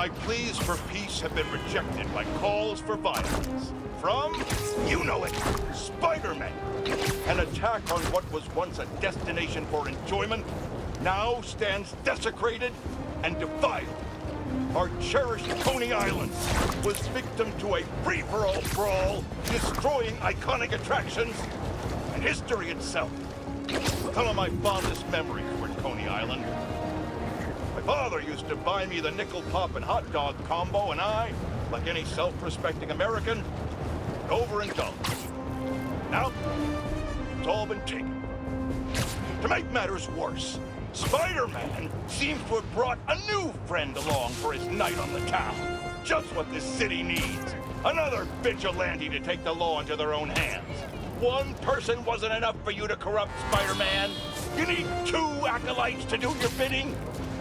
My pleas for peace have been rejected by calls for violence. From, you know it, Spider-Man. An attack on what was once a destination for enjoyment now stands desecrated and defiled. Our cherished Coney Island was victim to a free-for-all brawl, destroying iconic attractions and history itself. Some of my fondest memories were in Coney Island. Father used to buy me the nickel pop and hot dog combo, and I, like any self-respecting American, overindulged. Now, it's all been taken. To make matters worse, Spider-Man seems to have brought a new friend along for his night on the town. Just what this city needs. Another vigilante to take the law into their own hands. One person wasn't enough for you to corrupt Spider-Man. You need two acolytes to do your bidding.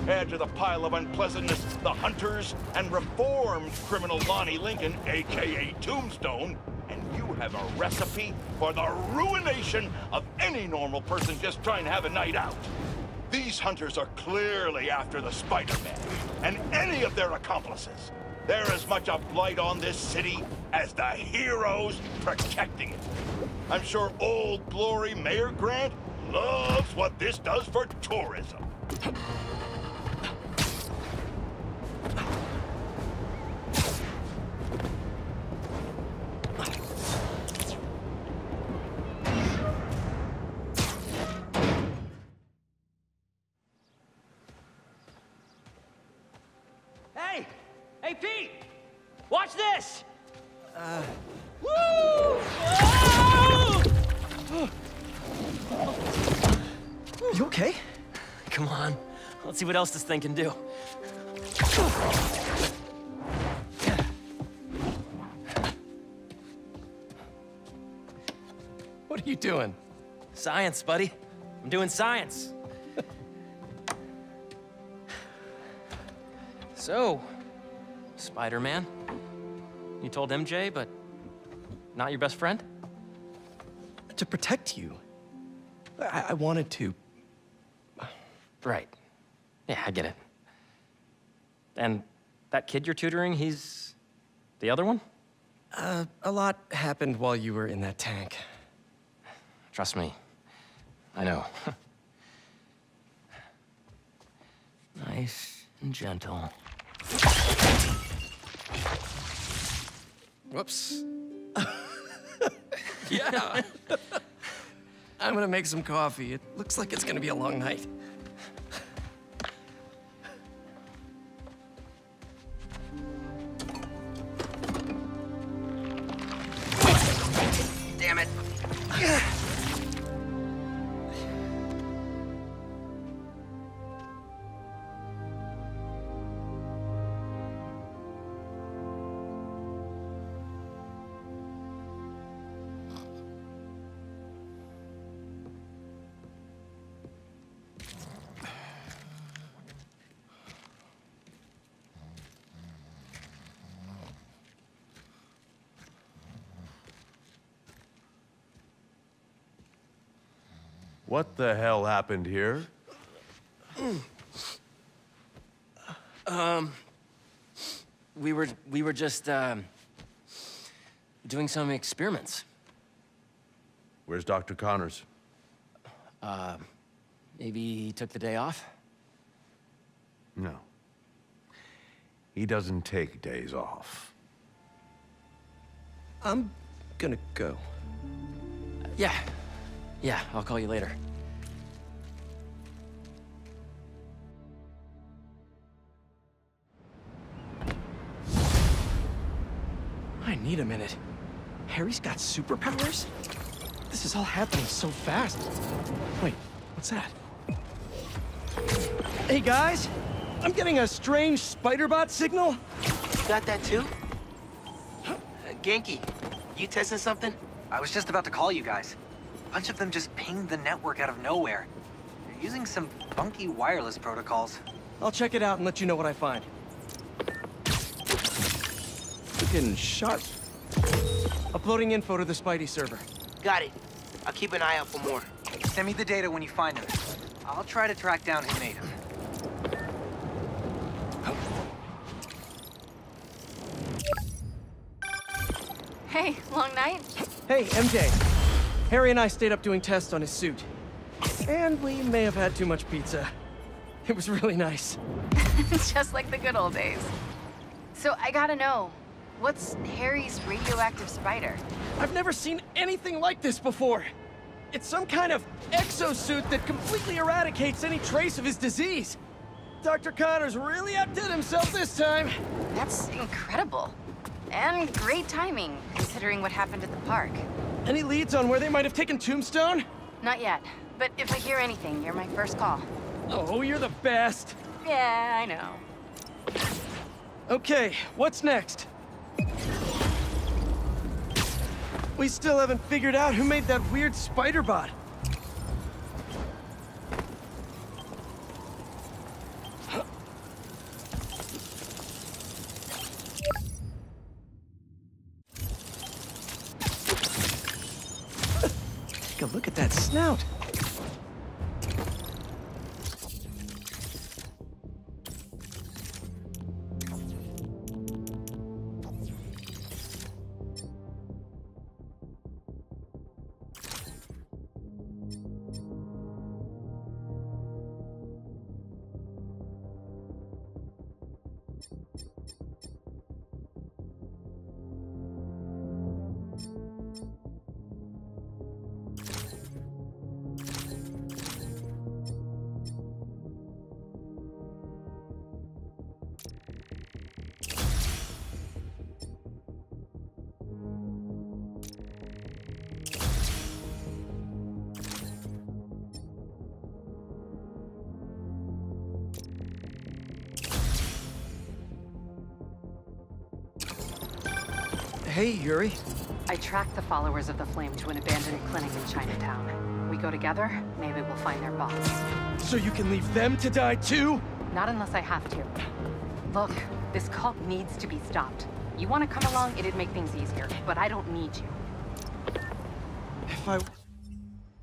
Add to the pile of unpleasantness the hunters and reformed criminal Lonnie Lincoln, a.k.a. Tombstone, and you have a recipe for the ruination of any normal person just trying to have a night out. These hunters are clearly after the Spider-Man and any of their accomplices. They're as much a blight on this city as the heroes protecting it. I'm sure Old Glory Mayor Grant loves what this does for tourism. Hey! Hey, Pete! Watch this! Uh... Woo! Oh! You okay? Come on. Let's see what else this thing can do. What are you doing? Science, buddy. I'm doing science. so, Spider-Man, you told MJ, but not your best friend? To protect you. I, I wanted to. Right. Yeah, I get it. And that kid you're tutoring, he's the other one? Uh, a lot happened while you were in that tank. Trust me. I know. nice and gentle. Whoops. yeah. I'm gonna make some coffee. It looks like it's gonna be a long night. What the hell happened here? Um, We were we were just um, doing some experiments. Where's Dr. Connors? Maybe he took the day off. No. He doesn't take days off. I'm gonna go. Yeah, yeah. I'll call you later. I need a minute. Harry's got superpowers? This is all happening so fast. Wait, what's that? Hey guys, I'm getting a strange spider-bot signal. You got that too? Uh, Ganke, you testing something? I was just about to call you guys. A bunch of them just pinged the network out of nowhere. They're using some funky wireless protocols. I'll check it out and let you know what I find freaking shut. Uploading info to the Spidey server. Got it. I'll keep an eye out for more. Send me the data when you find him. I'll try to track down his native. Hey, long night? Hey, MJ. Harry and I stayed up doing tests on his suit. And we may have had too much pizza. It was really nice. Just like the good old days. So I gotta know, what's Harry's radioactive spider? I've never seen anything like this before. It's some kind of exosuit that completely eradicates any trace of his disease. Dr. Connors really outdid himself this time. That's incredible. And great timing, considering what happened at the park. Any leads on where they might have taken Tombstone? Not yet, but if I hear anything, you're my first call. Oh, you're the best. Yeah, I know. Okay, what's next? We still haven't figured out who made that weird spider bot. Take a look at that snout. Hey, Yuri. I tracked the followers of the Flame to an abandoned clinic in Chinatown. We go together, maybe we'll find their boss. So you can leave them to die too? Not unless I have to. Look, this cult needs to be stopped. You want to come along, it'd make things easier, but I don't need you. If I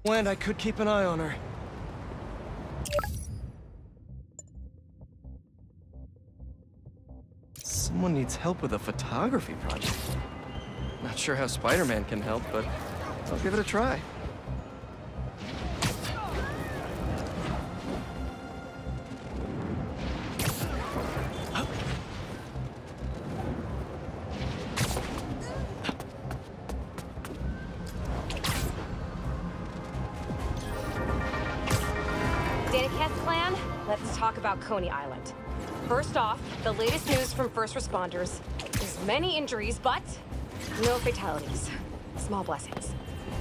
went, I could keep an eye on her. Someone needs help with a photography project. Not sure how Spider-Man can help, but I'll give it a try. Let's talk about Coney Island. First off, the latest news from first responders is many injuries, but no fatalities. Small blessings.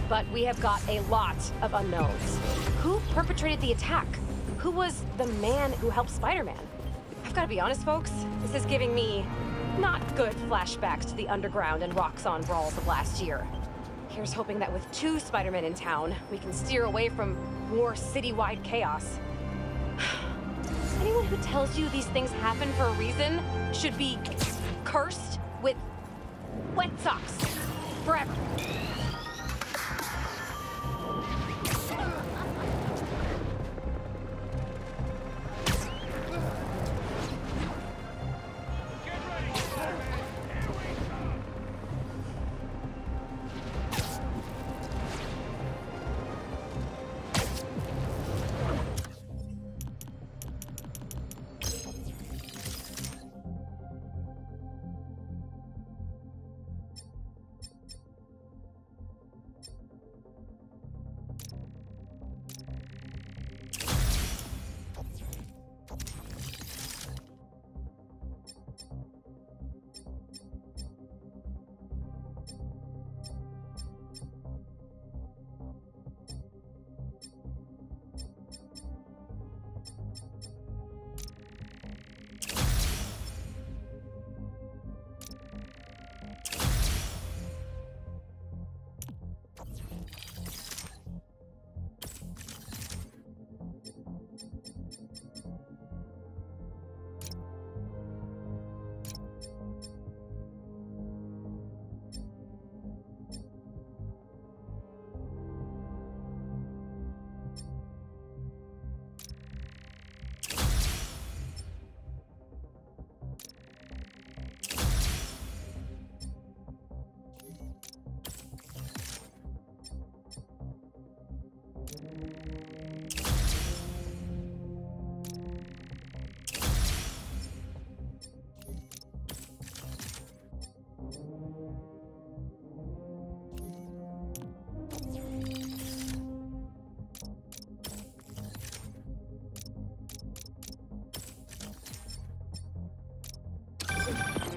But we have got a lot of unknowns. Who perpetrated the attack? Who was the man who helped Spider-Man? I've got to be honest, folks, this is giving me not good flashbacks to the underground and Roxxon brawls of last year. Here's hoping that with two Spider-Men in town, we can steer away from more citywide chaos. Anyone who tells you these things happen for a reason should be cursed with wet socks forever.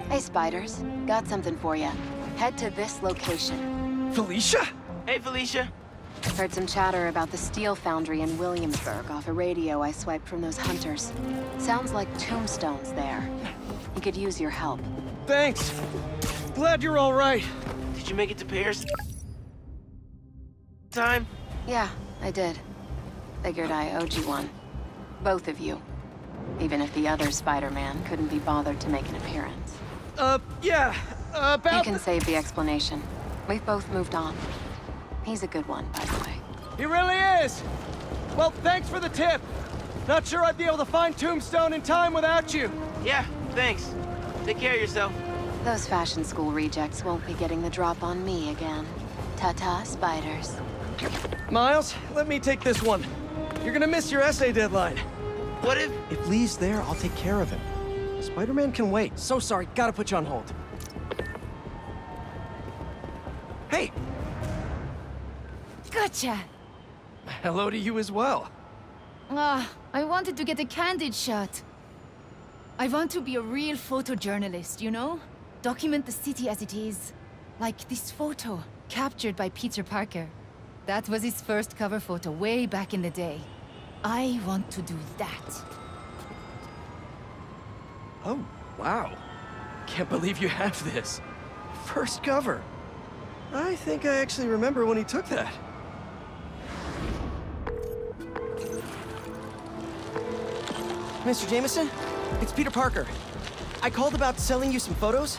Hey, Spiders. Got something for you. Head to this location. Felicia? Hey, Felicia. Heard some chatter about the steel foundry in Williamsburg off a radio I swiped from those hunters. Sounds like Tombstone's there. He could use your help. Thanks. Glad you're all right. Did you make it to Paris? Time? Yeah, I did. Figured I owed you one. Both of you. Even if the other Spider-Man couldn't be bothered to make an appearance. Uh, yeah, uh, about You can save the explanation. We've both moved on. He's a good one, by the way. He really is! Well, thanks for the tip. Not sure I'd be able to find Tombstone in time without you. Yeah, thanks. Take care of yourself. Those fashion school rejects won't be getting the drop on me again. Ta-ta, spiders. Miles, let me take this one. You're gonna miss your essay deadline. What if... If Li's there, I'll take care of him. Spider-Man can wait. So sorry, gotta put you on hold. Hey, Gotcha! hello to you as well. Ah, I wanted to get a candid shot. I want to be a real photojournalist, you know? Document the city as it is. Like this photo, captured by Peter Parker. That was his first cover photo way back in the day. I want to do that. Oh, wow. Can't believe you have this. First cover. I think I actually remember when he took that. Mr. Jameson, it's Peter Parker. I called about selling you some photos.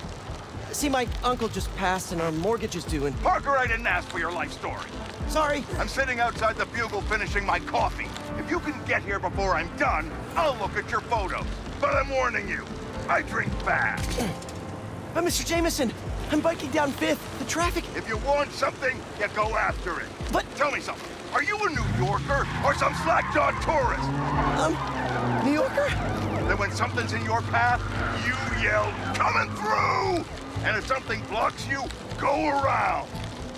See, my uncle just passed and our mortgage is due and... Parker, I didn't ask for your life story. Sorry. I'm sitting outside the Bugle finishing my coffee. If you can get here before I'm done, I'll look at your photos. But I'm warning you, I drink fast. Uh, Mr. Jameson, I'm biking down Fifth. The traffic... If you want something, you go after it. But- Tell me something. Are you a New Yorker or some slack-jawed tourist? Um, New Yorker? Then when something's in your path, you yell, coming through! And if something blocks you, go around.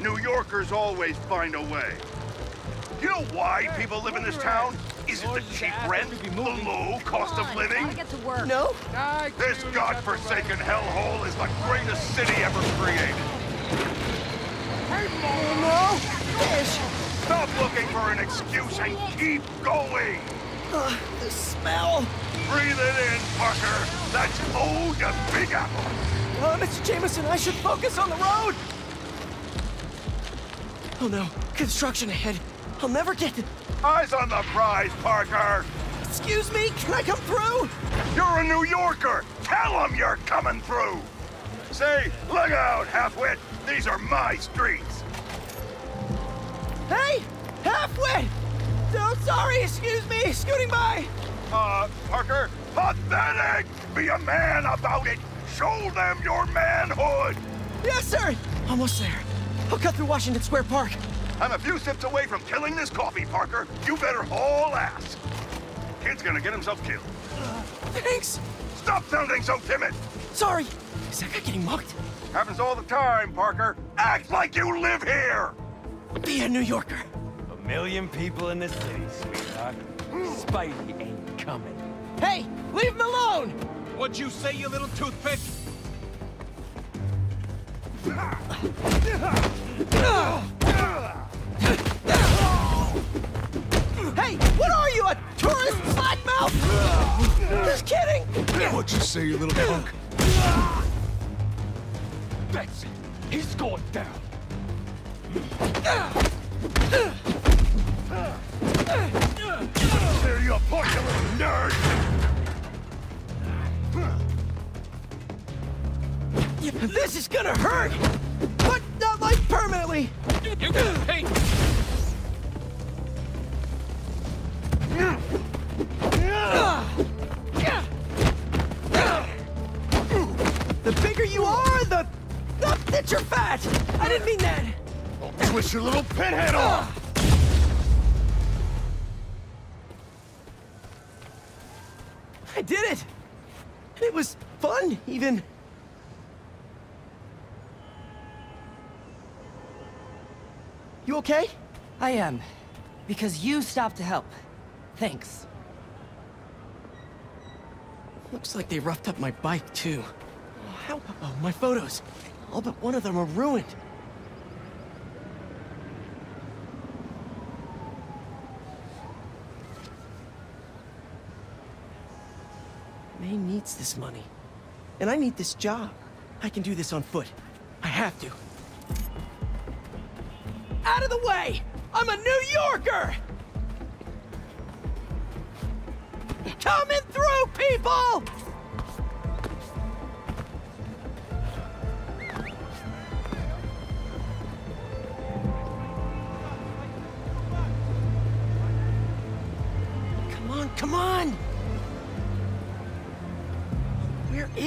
New Yorkers always find a way. You know why people live in this town? Is it the cheap rent? The low cost of living? Get to work. No? This godforsaken hellhole is the greatest city ever created. No? Fish! Stop looking for an excuse and keep going! Uh, the smell! Breathe it in, Parker! That's old to Big Apple! Uh, Mr. Jameson, I should focus on the road! Oh no, construction ahead. I'll never get to... Eyes on the prize, Parker! Excuse me, can I come through? You're a New Yorker! Tell them you're coming through! Say, look out, halfwit! These are my streets! Hey! Halfway! No, sorry, excuse me, scooting by! Uh, Parker, pathetic! Be a man about it! Show them your manhood! Yes, sir! Almost there. I'll cut through Washington Square Park. I'm a few sips away from killing this coffee, Parker. You better haul ass. Kid's gonna get himself killed. Thanks! Stop sounding so timid! Sorry! Is that guy getting mugged? Happens all the time, Parker. Act like you live here! Be a New Yorker. A million people in the city, sweetheart. Spidey ain't coming. Hey! Leave him alone! What'd you say, you little toothpick? Ah. Kidding! What'd you say, you little punk? That's it. He's going down. There you point, you little nerd! This is gonna hurt! But not like permanently! You can you're fat! I didn't mean that! Twist your little pinhead off! I did it! And it was fun, even. You okay? I am. Because you stopped to help. Thanks. Looks like they roughed up my bike, too. Oh, how? Oh, my photos. All but one of them are ruined. May needs this money. And I need this job. I can do this on foot. I have to. Out of the way! I'm a New Yorker! Coming through, people!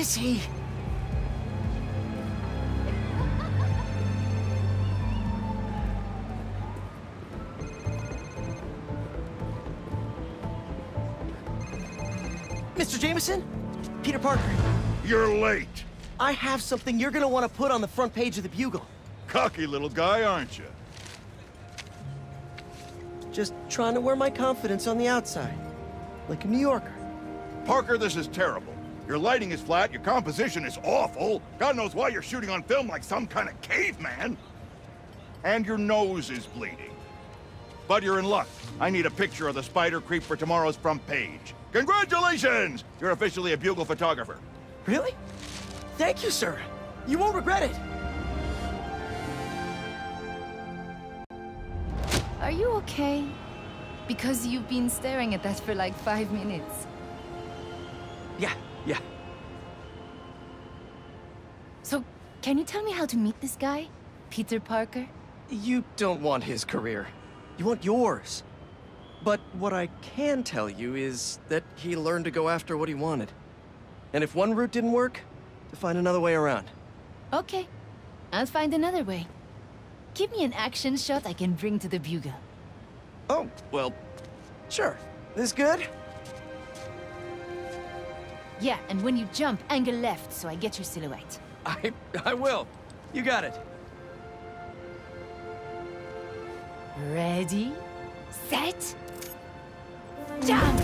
Is he? Mr. Jameson? Peter Parker. You're late. I have something you're gonna want to put on the front page of the Bugle. Cocky little guy, aren't you? Just trying to wear my confidence on the outside. Like a New Yorker. Parker, this is terrible. Your lighting is flat, your composition is awful. God knows why you're shooting on film like some kind of caveman. And your nose is bleeding. But you're in luck. I need a picture of the spider creep for tomorrow's front page. Congratulations! You're officially a bugle photographer. Really? Thank you, sir. You won't regret it. Are you okay? Because you've been staring at that for like five minutes. Yeah, yeah. So, can you tell me how to meet this guy? Peter Parker? You don't want his career. You want yours. But what I can tell you is that he learned to go after what he wanted. And if one route didn't work, to find another way around. Okay. I'll find another way. Give me an action shot I can bring to the bugle. Oh, well, sure. This good? Yeah, and when you jump, angle left so I get your silhouette. I, I will. You got it. Ready, set, jump!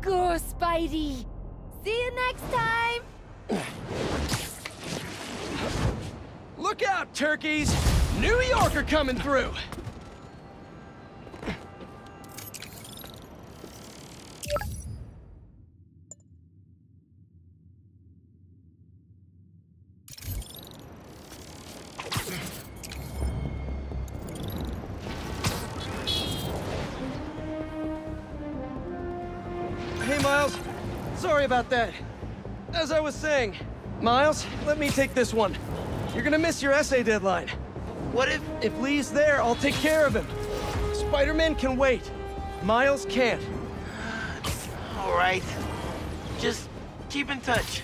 Go, Spidey! See you next time! Look out, turkeys! New Yorker coming through! About that. As I was saying, Miles, let me take this one. You're gonna miss your essay deadline. What if... If Li's there, I'll take care of him. Spider-Man can wait. Miles can't. All right. Just keep in touch.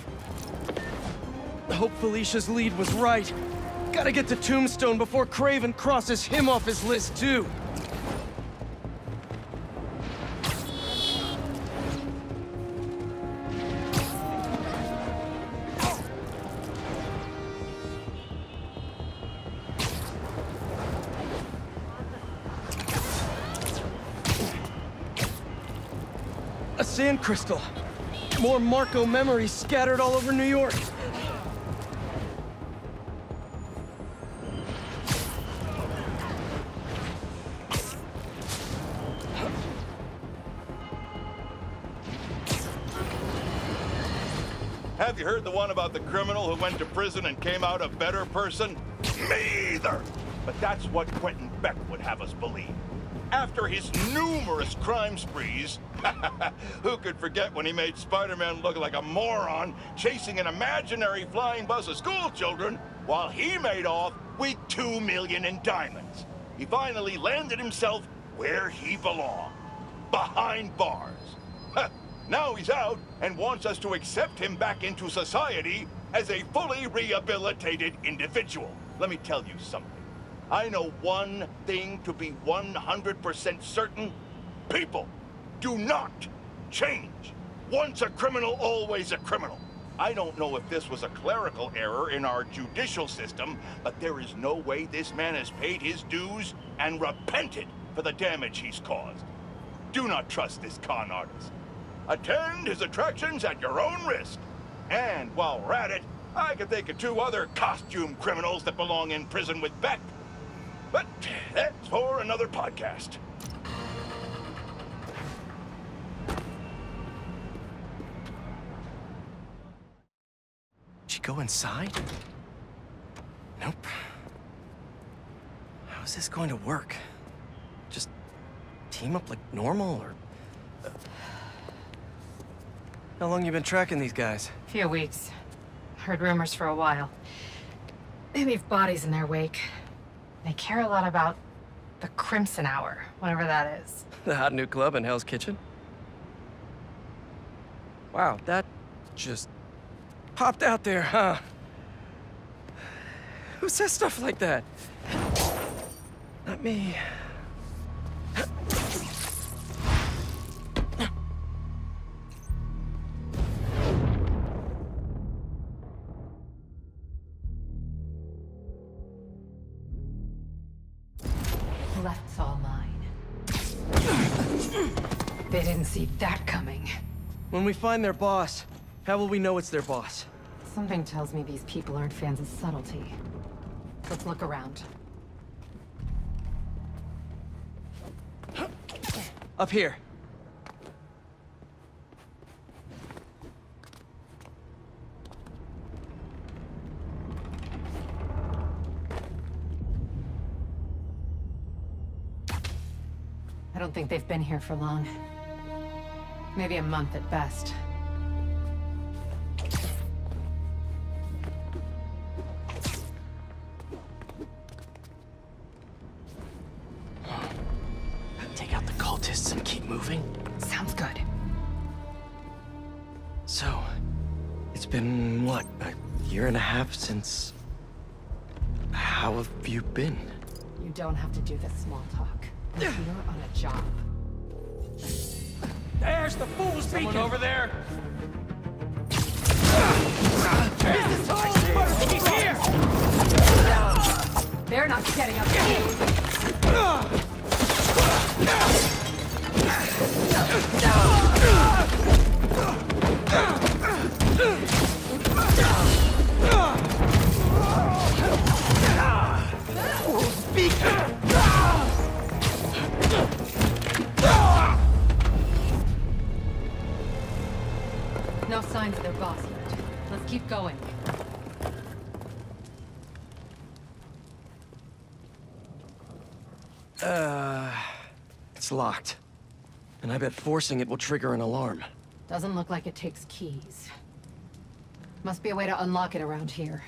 Hope Felicia's lead was right. Gotta get to Tombstone before Kraven crosses him off his list, too. Crystal. More Marko memories scattered all over New York. Have you heard the one about the criminal who went to prison and came out a better person? Me either! But that's what Quentin Beck would have us believe. After his numerous crime sprees, who could forget when he made Spider-Man look like a moron chasing an imaginary flying bus of school children while he made off with two million in diamonds? He finally landed himself where he belonged, behind bars. Now he's out and wants us to accept him back into society as a fully rehabilitated individual. Let me tell you something. I know one thing to be 100% certain. People do not change. Once a criminal, always a criminal. I don't know if this was a clerical error in our judicial system, but there is no way this man has paid his dues and repented for the damage he's caused. Do not trust this con artist. Attend his attractions at your own risk. And while we're at it, I can think of two other costume criminals that belong in prison with Beck. But that's for another podcast. Did she go inside? Nope. How is this going to work? Just team up like normal, or... Uh, how long you been tracking these guys? A Few weeks. Heard rumors for a while. They leave bodies in their wake. They care a lot about the Crimson Hour, whatever that is. The hot new club in Hell's Kitchen? Wow, that just popped out there, huh? Who says stuff like that? Not me. Left's all mine. They didn't see that coming. When we find their boss, how will we know it's their boss? Something tells me these people aren't fans of subtlety. Let's look around. Up here. Don't think they've been here for long. Maybe a month at best. Take out the cultists and keep moving? Sounds good. So, it's been, what, a year and a half since... How have you been? You don't have to do this small talk. We're here on a job. There's the fool speaking! Someone over there! He's here! They're not getting up. No signs of their boss yet. Let's keep going. Uh... It's locked. And I bet forcing it will trigger an alarm. Doesn't look like it takes keys. Must be a way to unlock it around here.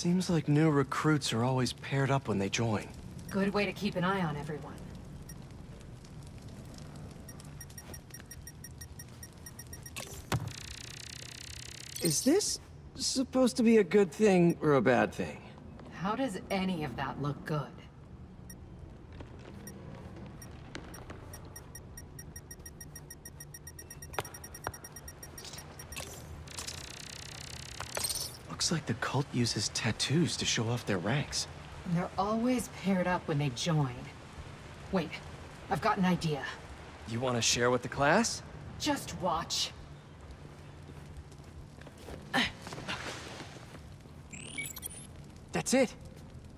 Seems like new recruits are always paired up when they join. Good way to keep an eye on everyone. Is this supposed to be a good thing or a bad thing? How does any of that look good? Looks like the cult uses tattoos to show off their ranks. And they're always paired up when they join. Wait, I've got an idea. You want to share with the class? Just watch. That's it.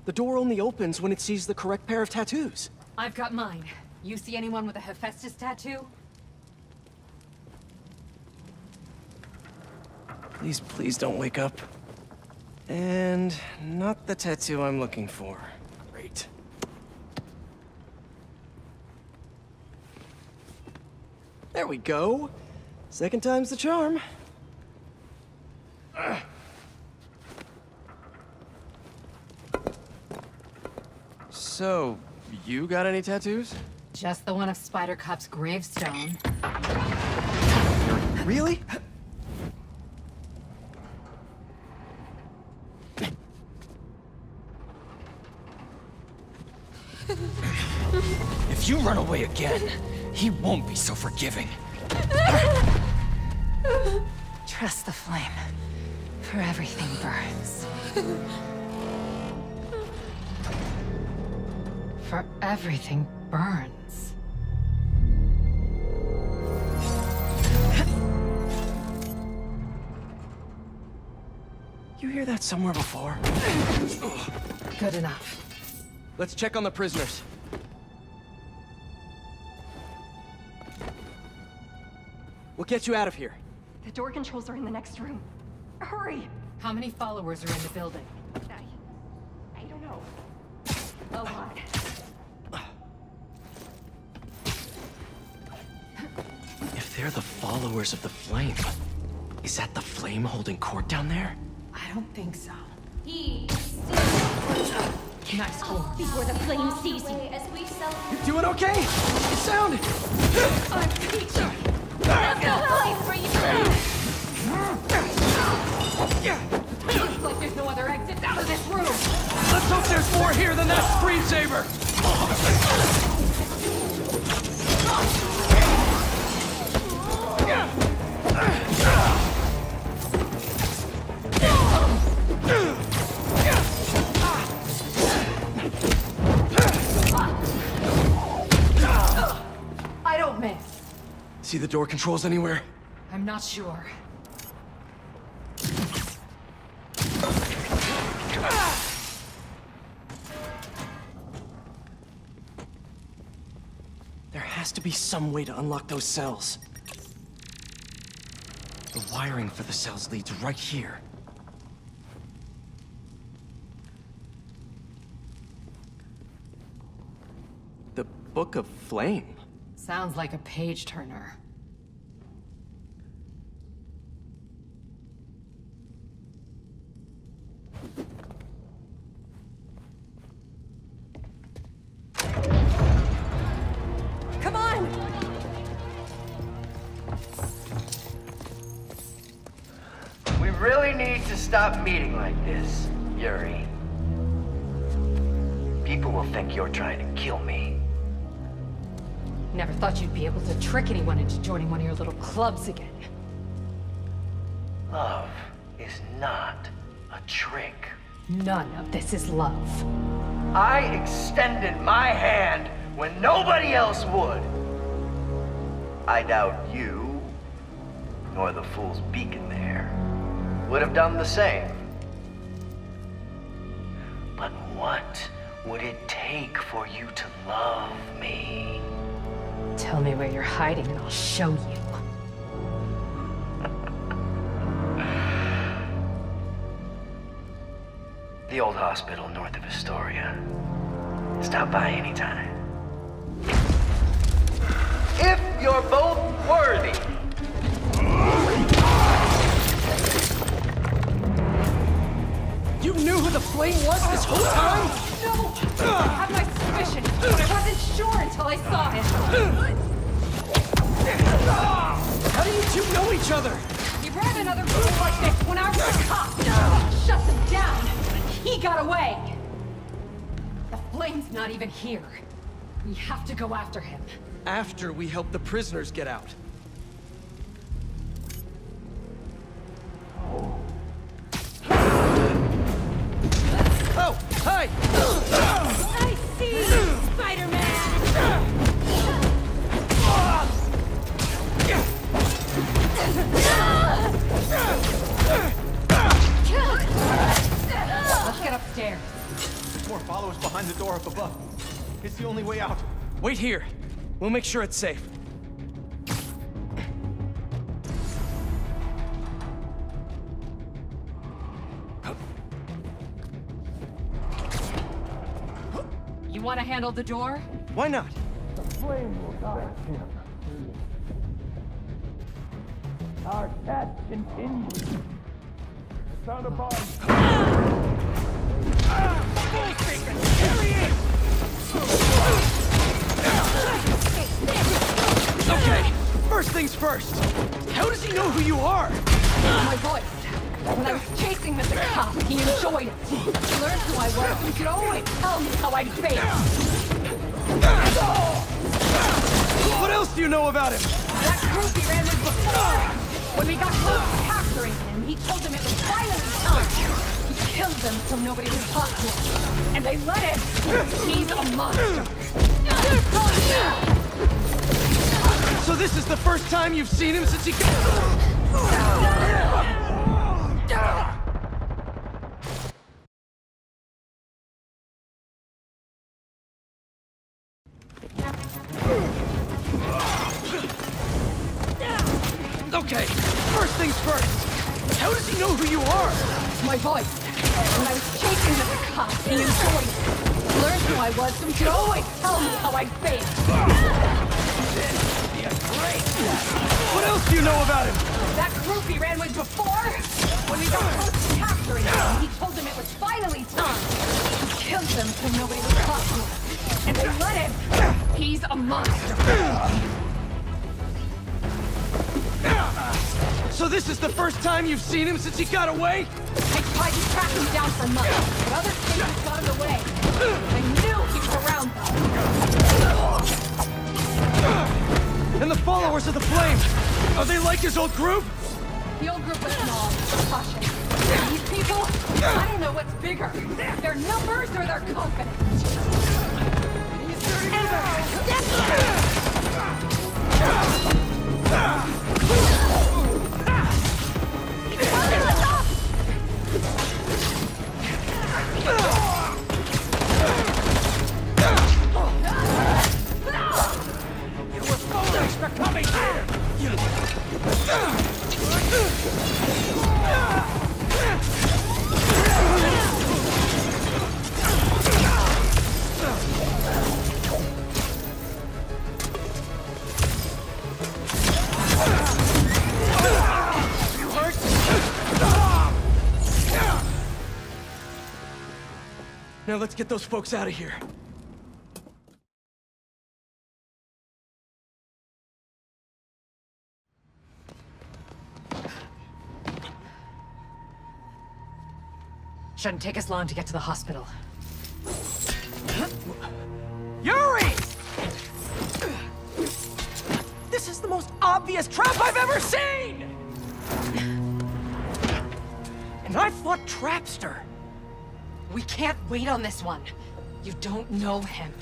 The door only opens when it sees the correct pair of tattoos. I've got mine. You see anyone with a Hephaestus tattoo? Please, please don't wake up. And not the tattoo I'm looking for. Great. There we go. Second time's the charm. Ugh. So, you got any tattoos? Just the one of Spider Cop's gravestone. Really? If you run away again, he won't be so forgiving. Trust the flame, for everything burns. for everything burns. You hear that somewhere before? Good enough. Let's check on the prisoners. We'll get you out of here. The door controls are in the next room. Hurry! How many followers are in the building? I... I don't know. A lot. If they're the followers of the Flame, is that the Flame holding court down there? I don't think so. He Nice score. before the flame sees you. As we celebrate You doing okay? You sound... our There's no place for you. Looks like there's no other out of this room. There's more here than that! I don't miss. See the door controls anywhere? I'm not sure. There has to be some way to unlock those cells. The wiring for the cells leads right here. The Book of Flame? Sounds like a page turner. Come on! We really need to stop meeting like this, Yuri. People will think you're trying to kill me. Never thought you'd be able to trick anyone into joining one of your little clubs again. Love is not a trick. None of this is love. I extended my hand when nobody else would. I doubt you, nor the fool's beacon there, would have done the same. But what would it take for you to love me? Tell me where you're hiding and I'll show you. The old hospital north of Astoria. Stop by anytime. If you're both worthy. You knew who the Flame was this whole time? No! I had my suspicions, but I wasn't sure until I saw him. How do you two know each other? He ran another group like this when I was a cop. Shut them down, he got away. The flame's not even here. We have to go after him. After we help the prisoners get out. Let's upstairs. More followers behind the door up above. It's the only way out. Wait here. We'll make sure it's safe. You want to handle the door? Why not? Our test continues. Sound a bomb. Okay, first things first. How does he know who you are? My voice. When I was chasing Mr. Cop, he enjoyed it. He learned who I was. He could always tell me how I'd feel. What else do you know about him? That group he ran with before. When we got close to capturing him, he told them it was finally time. Killed them so nobody to him. And they let him. He's a monster. So this is the first time you've seen him since he he enjoyed it. Learned who I was he could always tell me how I faked. What else do you know about him? That group he ran with before? When we got close to capturing him, he told them it was finally time. He killed them so nobody would talk. And they let him. He's a monster. So this is the first time you've seen him since he got away? I tried to track him down for months, but other cases got in the way. I knew he was around, though. And the followers of the Flame, are they like his old group? The old group was small, cautious. These people, I don't know what's bigger. Their numbers or their confidence. You Ugh! Let's get those folks out of here. Shouldn't take us long to get to the hospital. Yuri! This is the most obvious trap I've ever seen! And I fought Trapster. We can't wait on this one. You don't know him.